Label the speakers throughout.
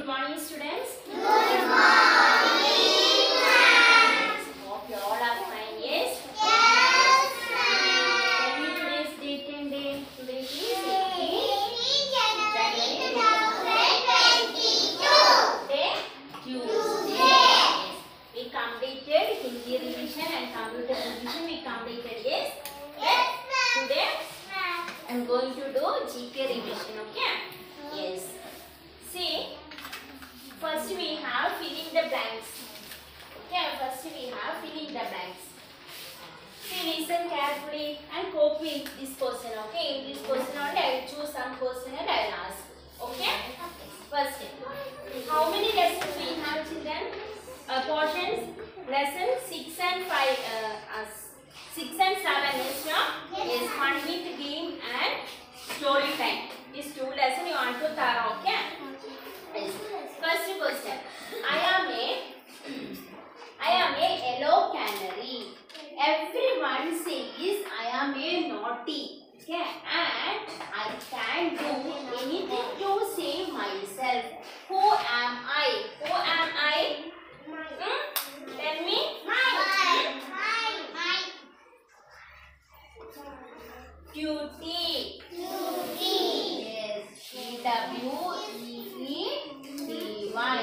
Speaker 1: good morning students. Good Hope you all are fine, yes? Yes, Tell me today's date and day. Today is 18 Day Tuesday. Yes. We completed Hindi revision and computer revision. We completed, yes? Yes, ma'am. Today I'm going to do GK revision, okay? Yes. See, first we have filling the blanks. Okay, first we have filling the blanks. See, listen carefully with this person, okay? In this person only I will choose some person and I will ask. Okay? First, how many lessons we have children? Uh, portions, lesson 6 and 5, uh, uh, 6 and 7 is no? Yes, fun with game and story time. These two lessons you want to thorough, okay? First question. I am a I am a yellow canary. Everyone says I am a naughty. Okay, and I can do anything to save myself. Who am I? Who am I? Hmm? Tell me. Tweety. Yes. T W E E T Y.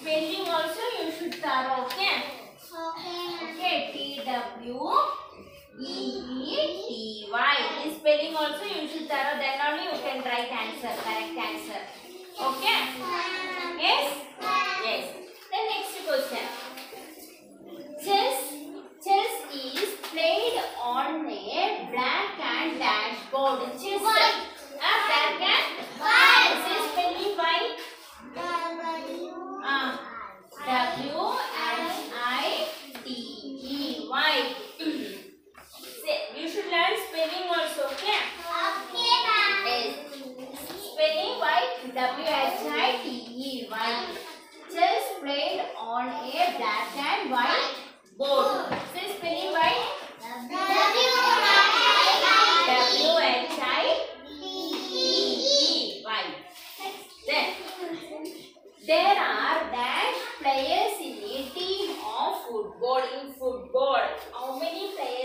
Speaker 1: Spelling also you should thorough. Okay. Okay. T W E E T Y. Spelling also you should thorough. Then only you can write answer. Correct answer. Okay. Yes. Yes. The next question. Chess. Chess is played on a black and dashboard. Chess. A black and white. Say spelling white. Ah. W H I T E white. Say you should learn spelling also. Okay. Yes. Spelling white. W H I T E white. Chess played on a black and white board. Say spelling white. W H I E white. Then there are dash players in a team of football. In football, how many players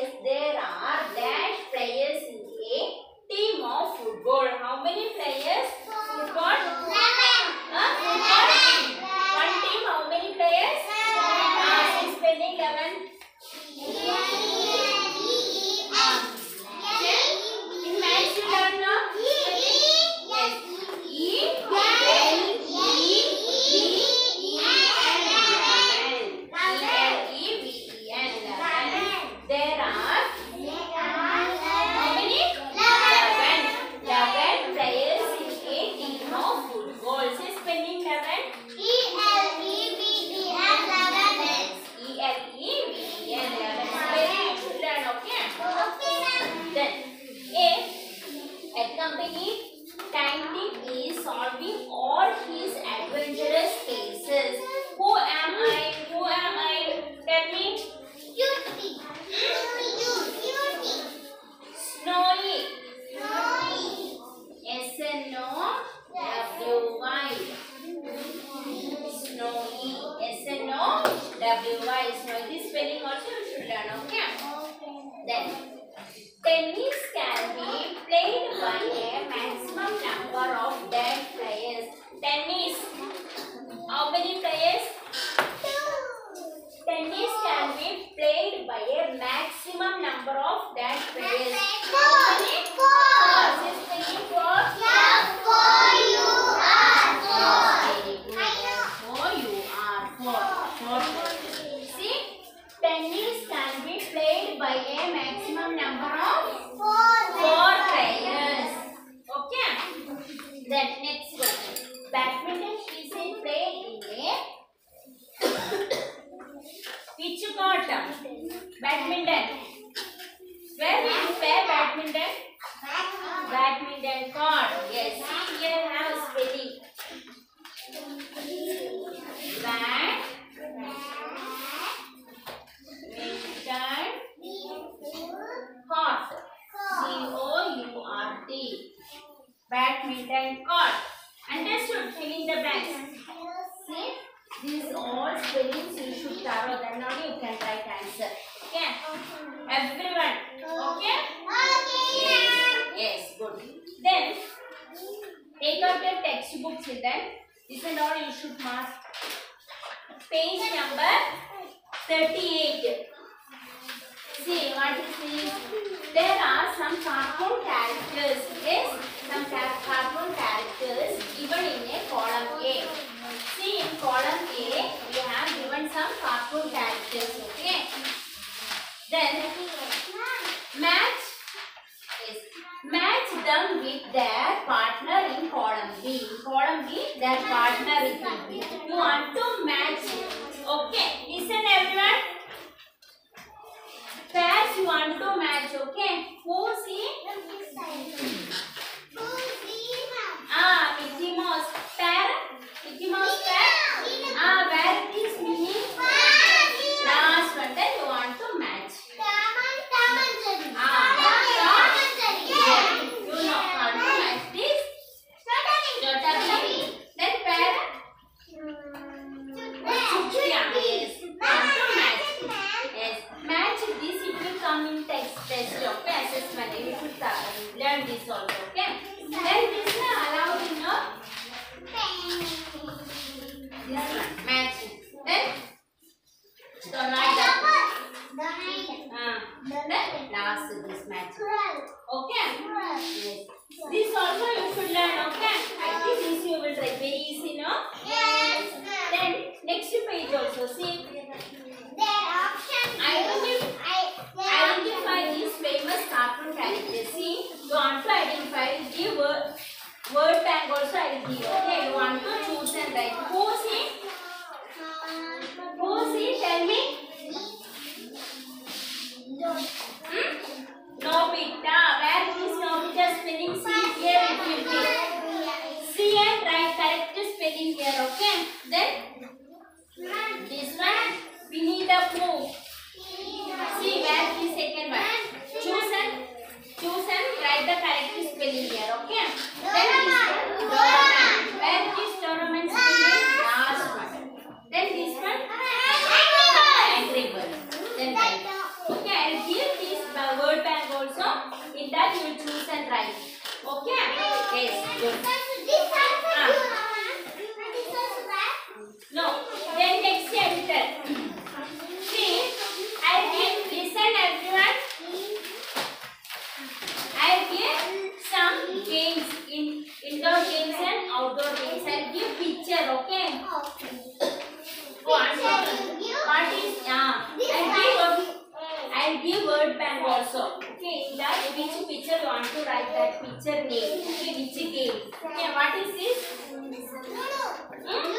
Speaker 1: tennis can be played by a maximum number of four players. Okay. Then next question. Badminton is a played in a which court? Badminton. Where we play badminton? Badminton court. 38 Word bank also I will give. Okay, you want to choose and write. Who's he? Who's he? Tell me. Hmm? Nobita. Where is no Nobita spelling See Here it will be. C and write correct spelling here. Okay. Then choose and. Okay? Yes, good. which teacher want to write that picture name? Okay, which game? Okay, what is this? Hmm?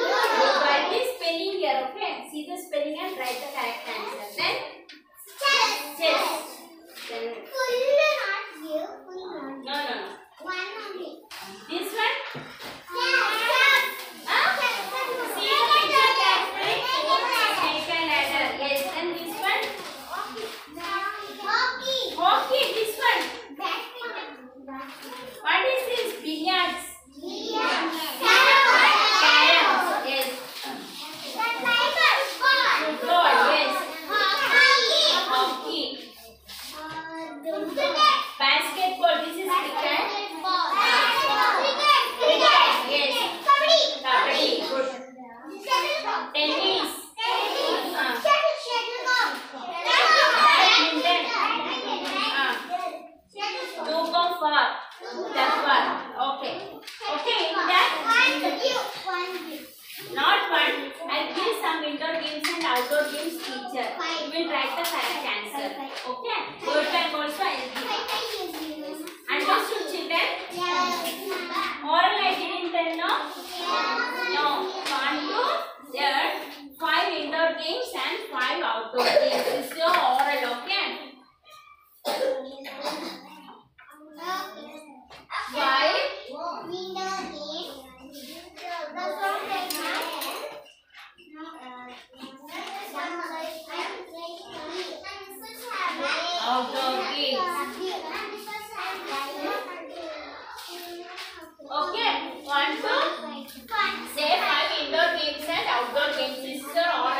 Speaker 1: Okay, one, two. Say five indoor games and outdoor games. All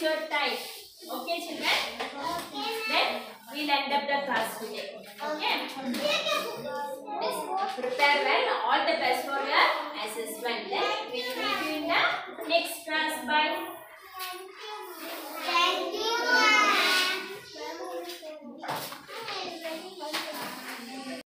Speaker 1: your time. Okay, children. Then we'll end up the class today. Okay. Prepare well. All the best for your assessment. Then we'll meet you in the next class. Bye.
Speaker 2: Thank you.